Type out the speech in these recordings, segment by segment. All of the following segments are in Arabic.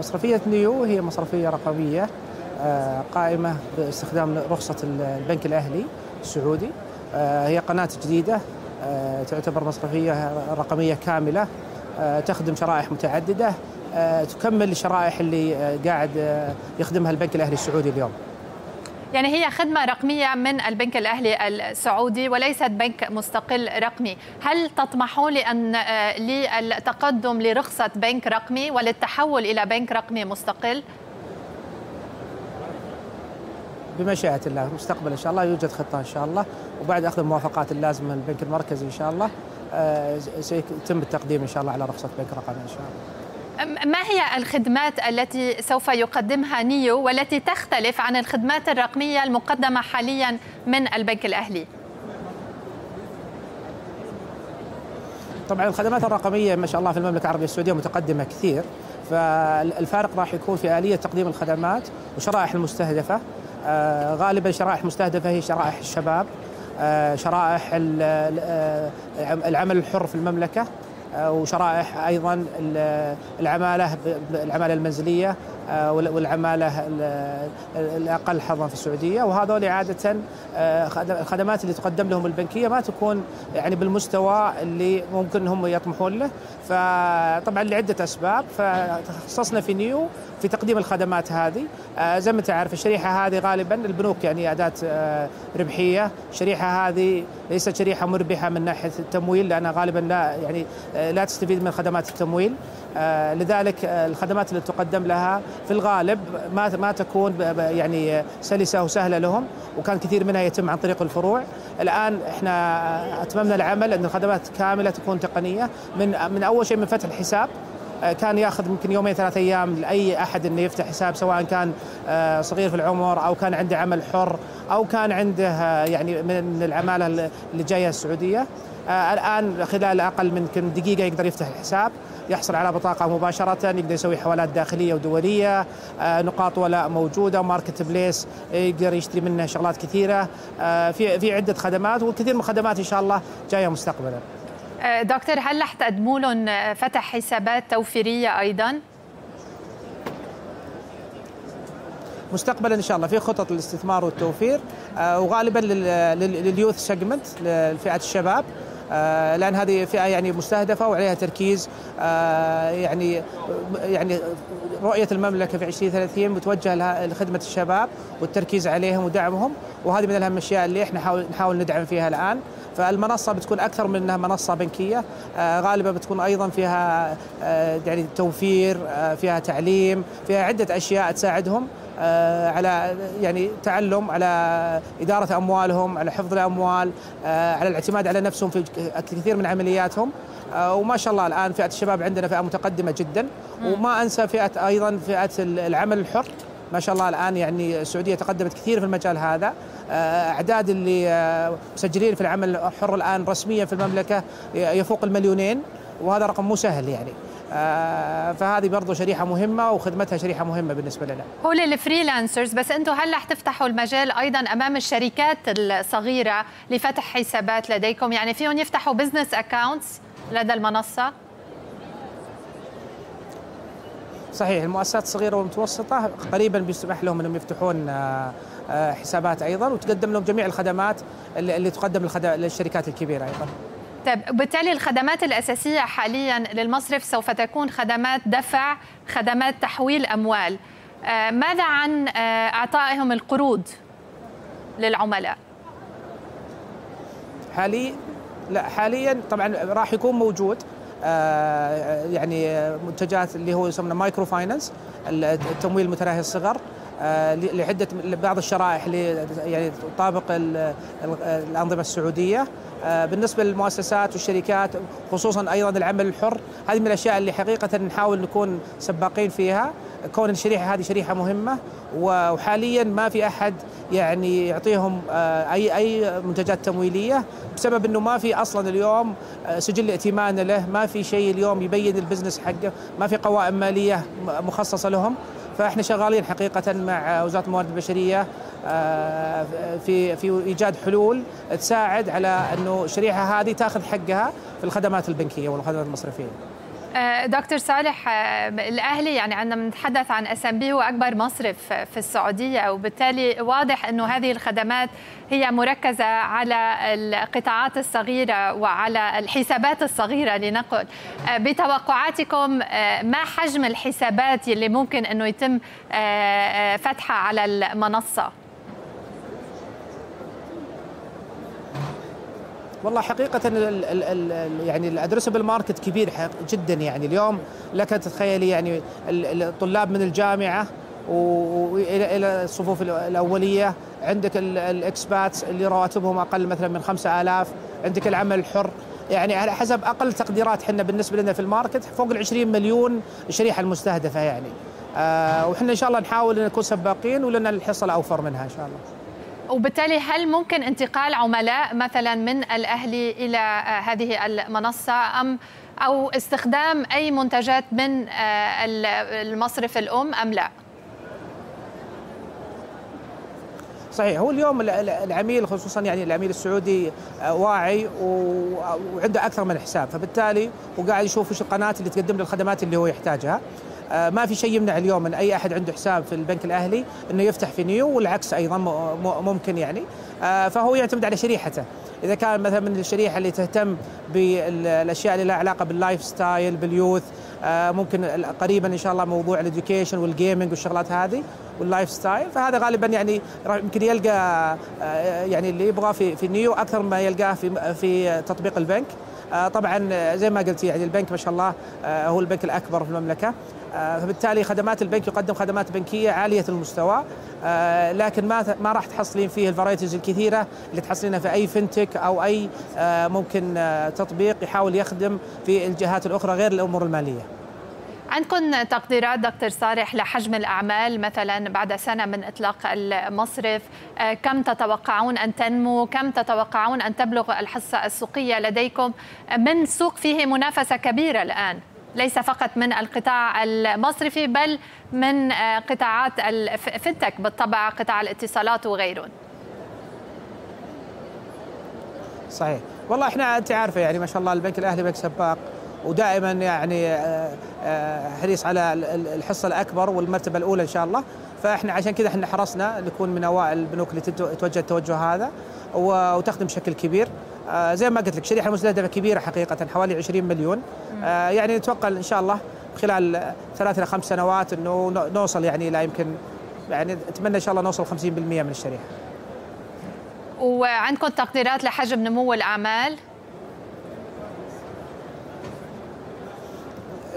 مصرفية نيو هي مصرفية رقمية آه، قائمة باستخدام رخصة البنك الأهلي السعودي. آه، هي قناة جديدة آه، تعتبر مصرفية رقمية كاملة تخدم شرائح متعددة تكمل الشرائح اللي قاعد يخدمها البنك الأهلي السعودي اليوم. يعني هي خدمة رقمية من البنك الأهلي السعودي وليست بنك مستقل رقمي هل تطمحون لأن للتقدم لرخصة بنك رقمي وللتحول إلى بنك رقمي مستقل؟ بمشيئة الله مستقبل إن شاء الله يوجد خطة إن شاء الله وبعد أخذ الموافقات اللازمة من البنك المركزي إن شاء الله آه، سيتم التقديم إن شاء الله على رخصة بنك رقمي إن شاء الله ما هي الخدمات التي سوف يقدمها نيو والتي تختلف عن الخدمات الرقمية المقدمة حاليا من البنك الأهلي؟ طبعا الخدمات الرقمية ما شاء الله في المملكة العربية السعودية متقدمة كثير فالفارق راح يكون في آلية تقديم الخدمات وشرائح المستهدفة آه، غالبا شرائح المستهدفة هي شرائح الشباب آه، شرائح آه، العمل الحر في المملكة وشرائح أيضا العمالة العمالة المنزلية. والعمالة الأقل حظا في السعودية. وهذول عادة آه، الخدمات اللي تقدم لهم البنكية ما تكون يعني بالمستوى اللي ممكن هم يطمحون له. فطبعا لعدة أسباب. فتخصصنا في نيو في تقديم الخدمات هذه. آه، زي ما أنت عارف الشريحة هذه غالبا البنوك يعني أداة ربحية. الشريحة هذه ليست شريحة مربحة من ناحية التمويل لأنها غالبا لا يعني لا تستفيد من خدمات التمويل. لذلك الخدمات اللي تقدم لها في الغالب ما ما تكون يعني سلسة وسهله لهم وكان كثير منها يتم عن طريق الفروع. الآن إحنا أتممنا العمل أن الخدمات كاملة تكون تقنية. من من أول شيء من فتح الحساب آه، كان يأخذ يمكن يومين ثلاث أيام لأي أحد إنه يفتح حساب سواء كان آه، صغير في العمر أو كان عنده عمل حر أو كان عنده آه، يعني من العمالة اللي جاية السعودية. الآن خلال أقل من دقيقة يقدر يفتح الحساب. يحصل على بطاقة مباشرة يقدر يسوي حوالات داخلية ودولية آه، نقاط ولاء موجودة marketplace يقدر يشتري منه شغلات كثيرة آه، في في عدة خدمات وكثير من الخدمات إن شاء الله جاية مستقبلا آه، دكتور هل رح تقدموا لهم فتح حسابات توفيرية أيضا؟ مستقبلا إن شاء الله في خطط للاستثمار والتوفير وغالبا لل youth segment لفئة الشباب آه، لأن هذه فئة يعني مستهدفة وعليها تركيز آه، يعني يعني رؤية المملكة في 2030 متوجهة لخدمة الشباب والتركيز عليهم ودعمهم وهذه من اهم الأشياء اللي إحنا نحاول نحاول ندعم فيها الآن. فالمنصة بتكون أكثر من إنها منصة بنكية. آه، غالبا بتكون أيضا فيها يعني توفير فيها تعليم فيها عدة أشياء تساعدهم آه، على يعني تعلم على إدارة أموالهم على حفظ الأموال آه، على الاعتماد على نفسهم في كثير من عملياتهم. آه، وما شاء الله الآن فئة الشباب عندنا فئة متقدمة جدا. وما أنسى فئة أيضا فئة العمل الحر. ما شاء الله الآن يعني السعودية تقدمت كثير في المجال هذا. اعداد اللي مسجلين في العمل الحر الآن رسميا في المملكة يفوق المليونين وهذا رقم مو سهل يعني. آه، فهذه برضو شريحة مهمة وخدمتها شريحة مهمة بالنسبة لنا. هو للفريلانسرز بس أنتم هل رح تفتحوا المجال أيضا أمام الشركات الصغيرة لفتح حسابات لديكم. يعني فيهم يفتحوا business accounts لدى المنصة؟ صحيح المؤسسات الصغيرة والمتوسطة قريبا بيسمح لهم إنهم يفتحون آه، آه، حسابات أيضا وتقدم لهم جميع الخدمات اللي تقدم للشركات الكبيرة أيضا. طيب بالتالي الخدمات الأساسية حاليا للمصرف سوف تكون خدمات دفع خدمات تحويل أموال. آه، ماذا عن آه، أعطائهم القروض للعملاء؟ حاليا لا حاليا طبعا راح يكون موجود آه، يعني منتجات اللي هو يسمى micro finance التمويل متناهي الصغر لعدة بعض الشرائح يعني تطابق الأنظمة السعودية. آه، بالنسبة للمؤسسات والشركات خصوصا أيضا العمل الحر هذه من الأشياء اللي حقيقة نحاول نكون سباقين فيها. كون الشريحة هذه شريحة مهمة وحاليا ما في أحد يعني يعطيهم آه، اي أي منتجات تمويلية بسبب إنه ما في أصلا اليوم آه، سجل ائتمان له، ما في شيء اليوم يبين البزنس حقه، ما في قوائم مالية مخصصة لهم، فاحنا شغالين حقيقة مع وزارة الموارد البشرية آه، في في إيجاد حلول تساعد على إنه الشريحة هذه تاخذ حقها في الخدمات البنكية والخدمات المصرفية. آه، دكتور صالح آه، الأهلي يعني عندما نتحدث عن SMB هو أكبر مصرف في السعودية وبالتالي واضح أنه هذه الخدمات هي مركزة على القطاعات الصغيرة وعلى الحسابات الصغيرة لنقل. آه، بتوقعاتكم ما حجم الحسابات اللي ممكن أنه يتم فتحها على المنصة؟ والله حقيقة ال ال ال يعني ال addressable market كبير جدا يعني اليوم. لك تتخيلي يعني الطلاب من الجامعة والى الصفوف الأولية. عندك ال expats اللي رواتبهم أقل مثلا من 5000 عندك العمل الحر. يعني على حسب أقل تقديرات إحنا بالنسبة لنا في ال market فوق ال 20 مليون الشريحه المستهدفة يعني. آه وحنا إن شاء الله نحاول نكون سباقين ولنا الحصة الأوفر منها إن شاء الله. وبالتالي هل ممكن انتقال عملاء مثلا من الاهلي إلى آه، هذه المنصة؟ ام أو استخدام أي منتجات من آه، المصرف الأم أم لا؟ صحيح هو اليوم العميل خصوصا يعني العميل السعودي آه، واعي وعنده أكثر من حساب. فبالتالي هو قاعد يشوف وش القناة اللي تقدم له الخدمات اللي هو يحتاجها. ما في شيء يمنع اليوم من أي أحد عنده حساب في البنك الأهلي إنه يفتح في نيو والعكس أيضا ممكن يعني. آه، فهو يعتمد على شريحته. إذا كان مثلا من الشريحة اللي تهتم بالأشياء اللي لها علاقة بال lifestyle بال youth آه، ممكن قريبا إن شاء الله موضوع ال education وال gaming والشغلات هذه وال lifestyle فهذا غالبا يعني يمكن يلقى يعني اللي يبغاه في في نيو أكثر ما يلقاه في في تطبيق البنك. طبعا زي ما قلت يعني البنك ما شاء الله هو البنك الأكبر في المملكة. آه، فبالتالي خدمات البنك يقدم خدمات بنكية عالية المستوى. آه، لكن ما ما راح تحصلين فيه الفرايتيز الكثيرة اللي تحصلينها في أي فنتك أو أي آه، ممكن تطبيق يحاول يخدم في الجهات الأخرى غير الأمور المالية. عندكم تقديرات دكتور صالح لحجم الأعمال مثلا بعد سنة من إطلاق المصرف؟ كم تتوقعون أن تنمو؟ كم تتوقعون أن تبلغ الحصة السوقية لديكم؟ من سوق فيه منافسة كبيرة الآن ليس فقط من القطاع المصرفي بل من آه، قطاعات الفنتك بالطبع قطاع الاتصالات وغيره صحيح. والله إحنا أنت عارفة يعني ما شاء الله البنك الأهلي بنك سباق. ودائما يعني آه، آه، حريص على الحصة الأكبر والمرتبة الأولى إن شاء الله فإحنا عشان كذا إحنا حرصنا نكون من أوائل البنوك اللي تتوجه التوجه هذا وتخدم بشكل كبير آه، زي ما قلت لك شريحة مستهدفه كبيرة حقيقة حوالي 20 مليون يعني نتوقع إن شاء الله خلال ثلاث إلى خمس سنوات إنه نوصل يعني إلى يمكن يعني اتمنى إن شاء الله نوصل 50% من الشريحة. وعندكم تقديرات لحجم نمو الأعمال؟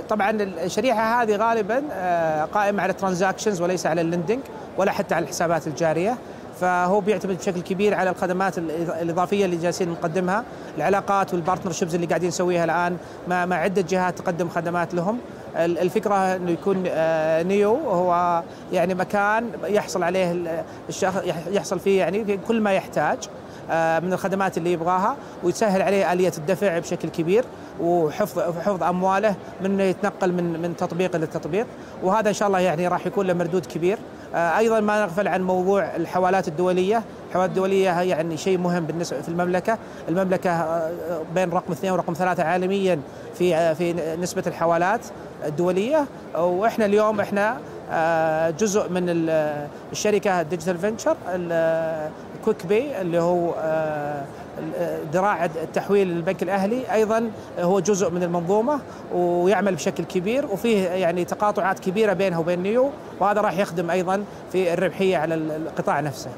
طبعا الشريحة هذه غالبا آه، قائمة على ال transactions وليس على ال lending ولا حتى على الحسابات الجارية. فهو بيعتمد بشكل كبير على الخدمات الإضافية اللي جالسين نقدمها العلاقات والبارتنرشيبز اللي قاعدين نسويها الآن مع مع عدة جهات تقدم خدمات لهم. الفكرة إنه يكون آه، نيو هو يعني مكان يحصل عليه الشخص يحصل فيه يعني كل ما يحتاج. من الخدمات اللي يبغاها ويسهل عليه آلية الدفع بشكل كبير وحفظ حفظ أمواله من يتنقل من من تطبيق لتطبيق وهذا إن شاء الله يعني راح يكون له مردود كبير. آه، أيضا ما نغفل عن موضوع الحوالات الدولية. الحوالات الدولية يعني شيء مهم بالنسبة في المملكة. المملكة آه، بين رقم اثنين ورقم ثلاثة عالميا في آه، في نسبة الحوالات الدولية. وإحنا اليوم إحنا جزء من الشركة digital venture كويك بي اللي هو ذراع التحويل للبنك الأهلي. أيضا هو جزء من المنظومة ويعمل بشكل كبير وفيه يعني تقاطعات كبيرة بينها وبين نيو وهذا راح يخدم أيضا في الربحية على القطاع نفسه.